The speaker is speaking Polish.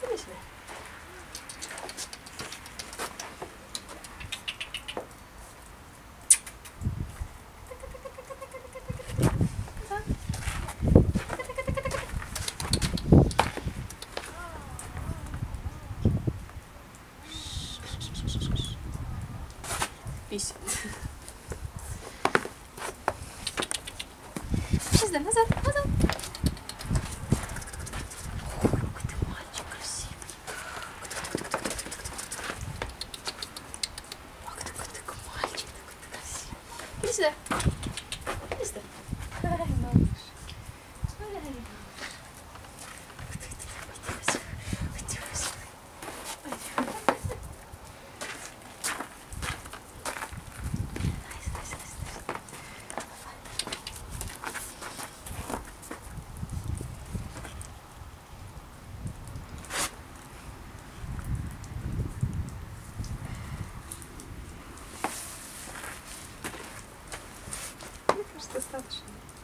Pomyślmy. No, no, no, Piś. Przyznam, no za, no Isso Precisa. prestativa.